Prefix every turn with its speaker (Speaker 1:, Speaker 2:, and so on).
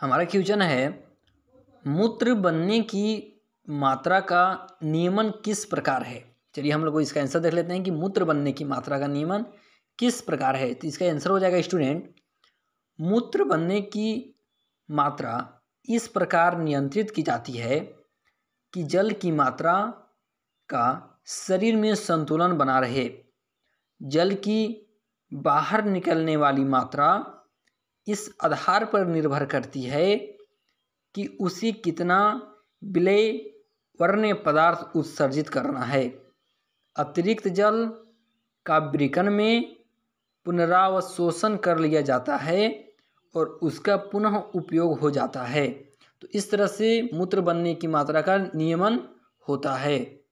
Speaker 1: हमारा क्वेश्चन है, मूत्र बनने की मात्रा का नियमन किस प्रकार है? चलिए हम लोग इसका आंसर देख लेते हैं कि मूत्र बनने की मात्रा का नियमन किस प्रकार है। तो इसका आंसर हो जाएगा स्टूडेंट मूत्र बनने की मात्रा इस प्रकार नियंत्रित की जाती है कि जल की मात्रा का शरीर में संतुलन बना रहे। जल की बाहर निकलने वाली मात्रा इस आधार पर निर्भर करती है कि उसे कितना विलय वर्ण्य पदार्थ उत्सर्जित करना है? अतिरिक्त जल का ब्रिकन में पुनरावशोषण कर लिया जाता है और उसका पुनः उपयोग हो जाता है। तो इस तरह से मूत्र बनने की मात्रा का नियमन होता है।